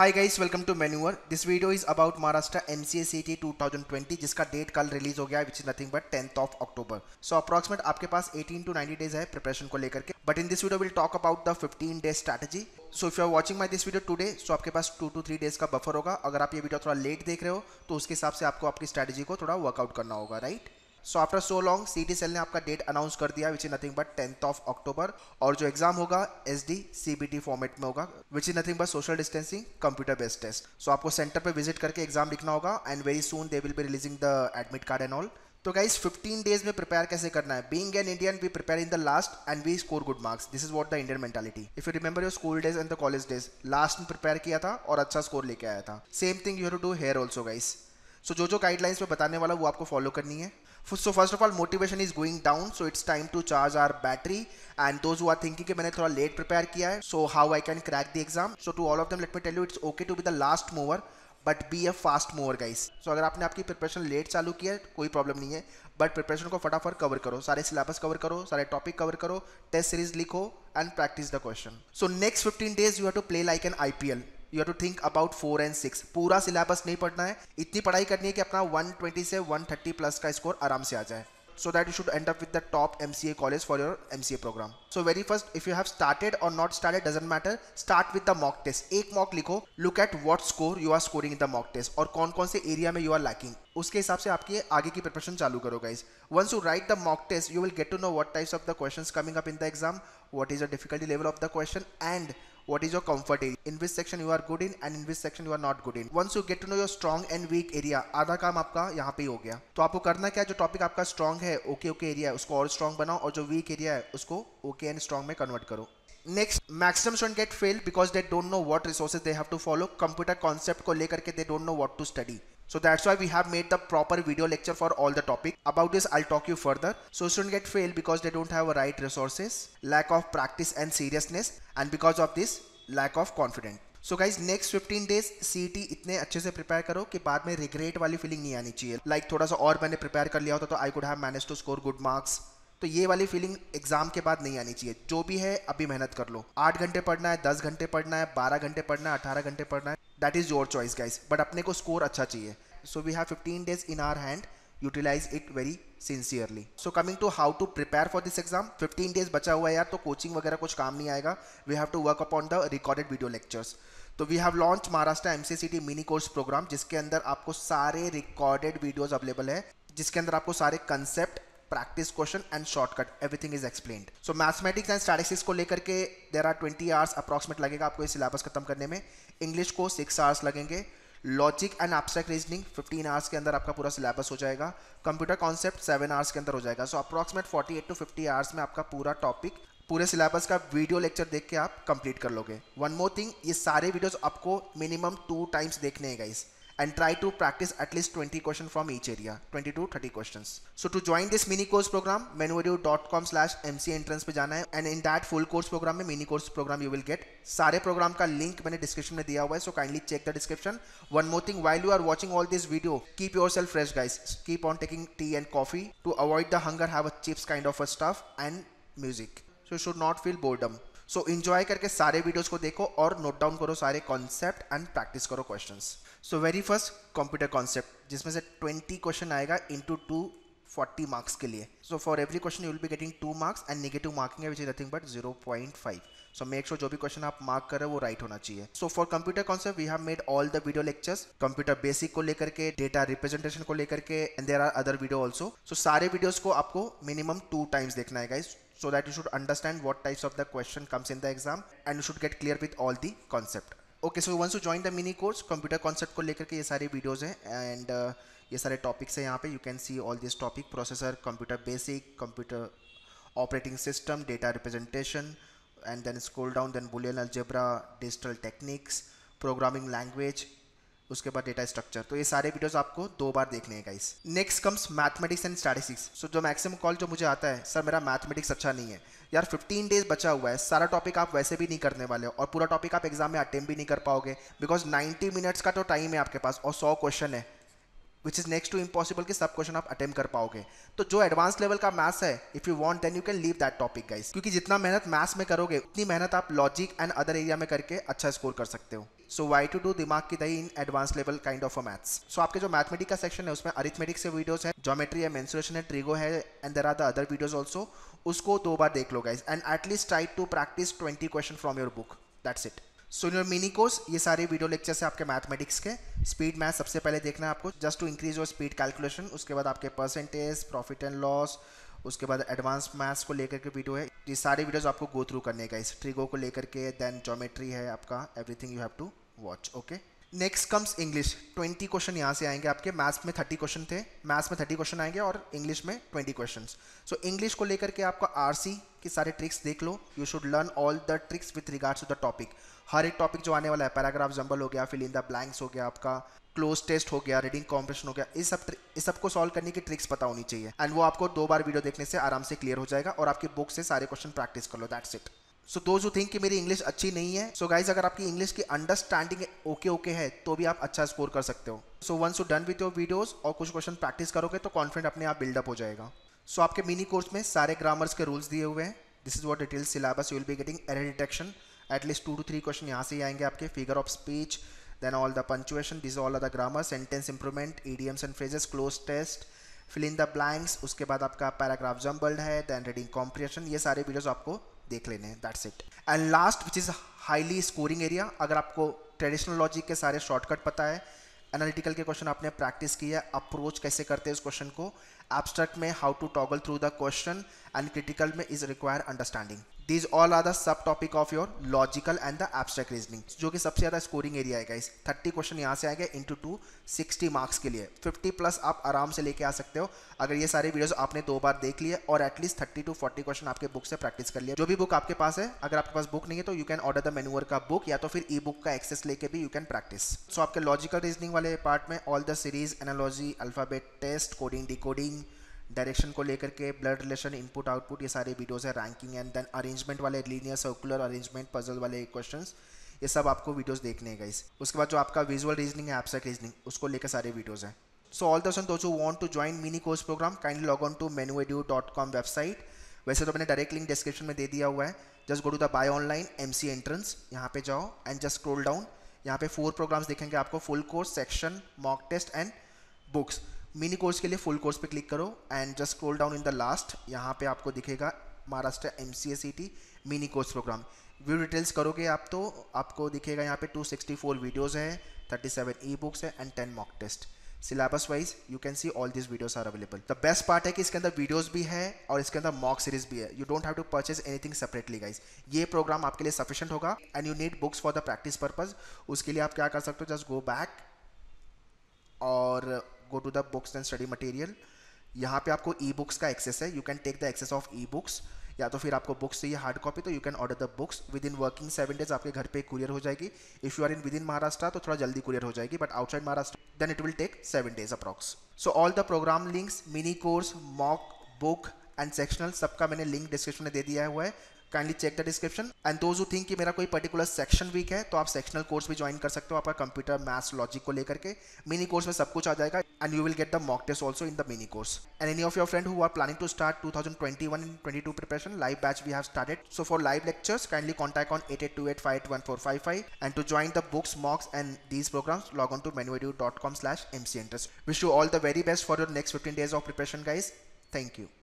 Hi guys welcome to मेन्यूअर this video is about Maharashtra MCA CET 2020 जिसका date कल release हो गया which is nothing but 10th of October so approximate आपके पास 18 to 90 days है preparation को लेकर के. But in this video will talk about the 15 day strategy so if you are watching my this video today so आपके पास two to three days का buffer होगा. अगर आप ये वीडियो थोड़ा लेट देख रहे हो तो उसके हिसाब से आपको आपकी स्ट्रैटेजी को थोड़ा वर्कआउट करना होगा right right? So after so long C T cell ने आपका डेट अनाउंस कर दिया which is nothing but tenth of October और जो एग्ज़ाम होगा as the C B T format में होगा which is nothing but social distancing computer based test so आपको सेंटर पे विज़िट करके एग्ज़ाम लिखना होगा and very soon they will be releasing the admit card and all तो गाइस 15 डेज़ में प्रिपेयर कैसे करना है? Being an Indian we prepare in the last and we score good marks this is what the Indian mentality if you remember your school days and the college days last में prepare किया था और अच्छा score लेके आया था. Same thing you to do here also guys so जो जो गाइडलाइंस में बताने वाला, वो आपको फॉलो करनी है। So first of all motivation is going down so it's time to charge our battery and those are thinking कि मैंने थोड़ा लेट प्रिपेयर किया है so how I can crack the exam so to all of them let me tell you, it's okay to be the last mover but be a fast mover guys so अगर आपने आपकी preparation late चालू किया है, कोई problem नहीं है but preparation को फटाफट कवर करो। सारे सिलेबस कवर करो, सारे टॉपिक कवर करो टेस्ट सीरीज़ लिखो and practice the question so next fifteen days you have to play like an IPL you have to think about four and six पूरा syllabus नहीं पढ़ना है इतनी पढ़ाई करनी है कि अपना 120 से 130 प्लस का स्कोर आराम से आ जाए so that you should end up with the top MCA college for your MCA program. So very first, if you have started or not started, doesn't matter. Start with the mock test. एक mock लिखो. Look at what score you are scoring in the mock test और कौन कौन से area में you are lacking. उसके हिसाब से आपकी आगे की प्रिपरेशन चालू करो guys. Once you write the mock test, you will get to know what types of the questions coming up in the exam, what is the difficulty level of the question, and what is your comfort area? In which section you are good in and in which section you are not good in? Once you get to know your strong and weak area, आधा काम आपका यहाँ पे ho हो गया। तो आपको करना क्या जो टॉपिक आपका स्ट्रॉन्ग है ओके ओके एरिया है, उसको और स्ट्रॉन्ग बनाओ और जो वीक एरिया है, उसको ओके एंड स्ट्रॉन्ग में कन्वर्ट करो। Next maximum student get fail because they don't know what resources they have to follow computer concept को लेकर के they don't know what to study So that's why we have made the proper video lecture for all the topic. About this, I'll talk you further. So students get failed because they don't have right resources, lack of practice and seriousness, and because of this, lack of confident so guys next 15 days सीटी इतने अच्छे से prepare करो कि बाद में regret वाली feeling नहीं आनी चाहिए लाइक like, थोड़ा सा और मैंने प्रिपेयर कर लिया होता तो I could have manage to score good marks तो ये वाली फीलिंग एग्ज़ाम के बाद नहीं आनी चाहिए। जो भी है, अभी मेहनत कर लो। आठ घंटे पढ़ना है, दस घंटे पढ़ना है, बारह घंटे पढ़ना है, अठारह घंटे पढ़ना है that is your choice guys but अपने को स्कोर अच्छा चाहिए। So we have fifteen days in our hand utilize it very sincerely so coming to how to prepare for this exam 15 days बचा हुआ है यार तो कोचिंग वगैरह कुछ काम नहीं आएगा। We have to work upon the recorded video lectures तो we have launch Maharashtra M MCCT mini course program जिसके अंदर आपको सारे रिकॉर्डेड वीडियोज़ अवेलेबल है, जिसके अंदर आपको सारे concept practice question and shortcut everything is explained so mathematics and statistics को लेकर के there are twenty hours approximate लगेगा आपको ये सिलेबस खत्म करने में। इंग्लिश को सिक्स आवर्स लगेंगे। Logic and abstract reasoning 15 hours के अंदर आपका पूरा सिलेबस हो जाएगा। कंप्यूटर कॉन्सेप्ट 7 आवर्स के अंदर हो जाएगा। सो अप्रॉक्सीमेट 48 टू 50 आवर्स में आपका पूरा टॉपिक पूरे सिलेबस का वीडियो लेक्चर देख के आप कंप्लीट कर लोगे। वन मोर थिंग ये सारे वीडियोस आपको मिनिमम टू टाइम्स देखने हैं guys and try to practice at least 20 questions from each area 20 to 30 questions so to join this mini course program menuvideo.com slash mc entrance पे जाना है and in that full course program में mini course program you will get सारे program का link मैंने description में दिया हुआ है so kindly check the description one more thing while you are watching all this video keep yourself fresh guys keep on taking tea and coffee to avoid the hunger have a chips kind of a stuff and music so you should not feel boredom so enjoy करके सारे videos को देखो और note down करो सारे concept and practice करो question so very first computer concept जिसमें से 20 क्वेश्चन आएगा इनटू टू 40 मार्क्स के लिए. So for every question you will be getting two marks and negative marking है which is nothing but 0.5 so make sure जो भी question आप mark कर रहे हो वो राइट होना चाहिए. So for computer concept we have made all the video lectures computer basic को लेकर के डेटा रिप्रेजेंटेशन को लेकर के and there are other video also so सारे वीडियोस को आपको मिनिमम टू टाइम्स देखना है guys so that you should understand what types of the question comes in the exam and you should get clear with all the concept okay so once you join the mini course computer concept को लेकर के ये सारे videos हैं and uh, ये सारे topics हैं यहाँ पे you can see all this topic processor computer basic computer operating system data representation and then scroll down then boolean algebra digital techniques programming language उसके बाद डेटा स्ट्रक्चर तो ये सारे वीडियोस आपको दो बार देखने हैं guys next comes mathematics and statistics so जो मैक्सिमम कॉल जो मुझे आता है सर मेरा मैथमेटिक्स अच्छा नहीं है. यार 15 डेज़ बचा हुआ है. सारा टॉपिक आप वैसे भी नहीं करने वाले और पूरा टॉपिक आप एग्ज़ाम में अटेम्प भी नहीं कर पाओगे बिकॉज़ 90 मिनट्स का तो टाइम है आपके पास और 100 क्वेश्चन है which is next to impossible कि सब क्वेश्चन आप अटेम्प्ट कर पाओगे. तो जो एडवांस लेवल का मैथ्स है if you want then you can leave that topic guys क्योंकि जितना मेहनत मैथ्स में करोगे, उतनी मेहनत आप लॉजिक एंड अदर एरिया में करके अच्छा स्कोर कर सकते हो. सो वाई टू डू दिमाग की दही in advance level kind of maths so आपके जो मैथमेटिक का सेक्शन है, उसमें अरिथमेटिक से वीडियोस है जोमेट्री है मेंसुरेशन है ट्रिगो है and there are the other videos also उसको दो बार देख लो guys and at least try to practice twenty question from your book that's it so your mini course ये सारे वीडियो लेक्चर्स है आपके मैथमेटिक्स के. स्पीड मैथ सबसे पहले देखना है आपको just to increase your speed calculation उसके बाद आपके परसेंटेज प्रॉफिट एंड लॉस उसके बाद एडवांस मैथ्स को लेकर के वीडियो है. ये सारे वीडियोस आपको गो थ्रू करने का इस ट्रिगो को लेकर के देन जोमेट्री है आपका everything you have to watch okay next comes English twenty question यहाँ से आएँगे आपके। मैथ्स में थर्टी क्वेश्चन थे। मैथ्स में थर्टी क्वेश्चन आएँगे और इंग्लिश में ट्वेंटी क्वेश्चन सो इंग्लिश को लेकर के आपको आर की सारे ट्रिक्स देख लो। You should learn all the tricks with regards to the topic हर एक टॉपिक जो आने वाला है पैराग्राफ जंबल हो गया फिल इन द ब्लैंक्स हो गया आपका क्लोज टेस्ट हो गया रीडिंग कॉम्पिटिशन हो गया इस सब इस सबको सॉल्व करने की ट्रिक्स पता होनी चाहिए। एंड वो आपको दो बार वीडियो देखने से आराम से क्लियर हो जाएगा और आपकी बुक से सारे क्वेश्चन प्रैक्टिस कर लो that's it so those who think कि मेरी इंग्लिश अच्छी नहीं है सो so गाइज़ अगर आपकी इंग्लिश की अंडरस्टैंडिंग ओके ओके है तो भी आप अच्छा स्कोर कर सकते हो। So once you done with your videos और कुछ क्वेश्चन प्रैक्टिस करोगे तो कॉन्फिडेंट अपने आप बिल्डअप हो जाएगा। सो so आपके मिनी कोर्स में सारे ग्रामर्स के रूल्स दिए हुए हैं। This is what detail syllabus you will be getting error detection at least two two three question यहाँ से ही आएँगे आपके। Figure of speech then all the punctuation this all the grammar sentence improvement idioms and phrases cloze test fill in the blanks उसके बाद आपका paragraph jumbled है then reading comprehension ये सारे वीडियोस आपको देख लेने हैं that's it and last which is highly scoring area अगर आपको ट्रेडिशनल लॉजिक के सारे शॉर्टकट पता है एनालिटिकल के क्वेश्चन आपने प्रैक्टिस किया अप्रोच कैसे करते हैं उस क्वेश्चन को एब्स्ट्रैक्ट में how to toggle through the question critical में is require understanding these all are the sub topic of your logical and the abstract reasoning जो कि सबसे ज़्यादा स्कोरिंग एरिया है गाइस थर्टी क्वेश्चन यहाँ से आएँगे इंटू टू सिक्सटी मार्क्स के लिए. फिफ्टी प्लस आप आराम से लेके आ सकते हो. अगर ये सारे वीडियोस आपने दो बार देख लिए और at least thirty to forty question आपके बुक से प्रैक्टिस कर लिया जो भी बुक आपके पास है, अगर आपके पास बुक नहीं है तो यू कैन ऑर्डर द मेनुअर का बुक या तो फिर ई बुक का एक्सेस लेके भी यू कैन प्रैक्टिस सो आपके लॉजिकल रीजनिंग वाले पार्ट में all the series analogy alphabet test coding decoding direction को लेकर के ब्लड रिलेशन इनपुट आउटपुट ये सारे वीडियोस है रैंकिंग एंड देन अरेंजमेंट वाले लीनियर सर्कुलर अरेंजमेंट पजल वाले क्वेश्चंस ये सब आपको वीडियोस देखने हैं गाइस उसके बाद जो आपका विजुअल रीजनिंग है एब्स्ट्रैक्ट रीजनिंग उसको लेकर सारे वीडियोस हैं. So all Dasan those who want to join mini course program kindly log on to menu dot com website वैसे तो मैंने डायरेक्ट लिंक डिस्क्रिप्शन में दे दिया हुआ है. Just go to the buy online M C entrance यहाँ पे जाओ एंड जस्ट स्क्रोल डाउन यहाँ पे फोर प्रोग्राम्स देखेंगे आपको full course section mock test and books mini course के लिए फुल कोर्स पे क्लिक करो and just scroll down in the last यहाँ पे आपको दिखेगा Maharashtra M C mini course program view details करोगे आप तो आपको दिखेगा यहाँ पे 264 वीडियोस है 37 ई बुक्स है and 10 mock test syllabus wise you can see all this videos are available the best part है कि इसके अंदर वीडियोस भी है और इसके अंदर मॉक सीरीज़ भी है। You don't have to purchase anything separately guys ये प्रोग्राम आपके लिए सफिशियंट होगा and you need books for the practice purpose उसके लिए आप क्या कर सकते हो जस्ट गो बैक और go to the books and study material यहाँ पे आपको ई बुक्स का एक्सेस है. You can take the access of E books या तो फिर आपको बुक्स चाहिए हार्ड कॉपी तो you can order the books within working seven days आपके घर पे कुरियर हो जाएगी. If you are in within Maharashtra तो थोड़ा जल्दी कुरियर हो जाएगी but outside Maharashtra then it will take seven days approx so all the program links mini course mock book and sectional सबका मैंने लिंक डिस्क्रिप्शन में दे दिया हुआ है. Kindly check the description and those who think कि मेरा कोई पर्टिकुलर सेक्शन वीक है तो आप सेक्शनल कोर्स भी ज्वाइन कर सकते हो आपका कंप्यूटर मैथ्स लॉजिक को लेकर के। मिनी कोर्स में सब कुछ आ जाएगा and you will get the mock test also in the mini course and any of your friend who planning to start two thousand twenty one and twenty two preparation live batch we have started so for live lectures kindly contact on eight eight two eight five one four five five and to join the books mocks and these programs log on to मेनवेड्यू dot com slash M C enters wish you all the very best for your next fifteen days of preparation guys thank you